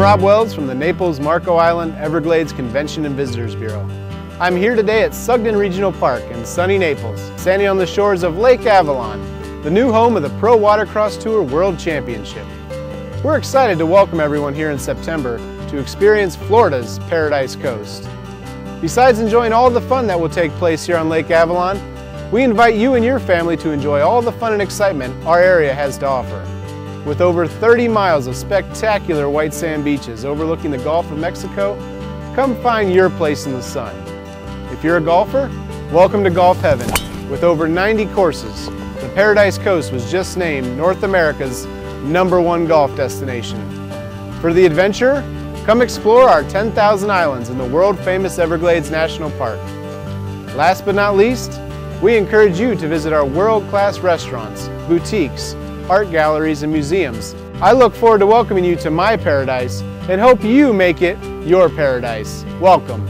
Rob Wells from the Naples Marco Island Everglades Convention and Visitors Bureau. I'm here today at Sugden Regional Park in sunny Naples, standing on the shores of Lake Avalon, the new home of the Pro Watercross Tour World Championship. We're excited to welcome everyone here in September to experience Florida's Paradise Coast. Besides enjoying all the fun that will take place here on Lake Avalon, we invite you and your family to enjoy all the fun and excitement our area has to offer. With over 30 miles of spectacular white sand beaches overlooking the Gulf of Mexico, come find your place in the sun. If you're a golfer, welcome to Golf Heaven. With over 90 courses, the Paradise Coast was just named North America's number one golf destination. For the adventure, come explore our 10,000 islands in the world-famous Everglades National Park. Last but not least, we encourage you to visit our world-class restaurants, boutiques, art galleries, and museums. I look forward to welcoming you to my paradise and hope you make it your paradise. Welcome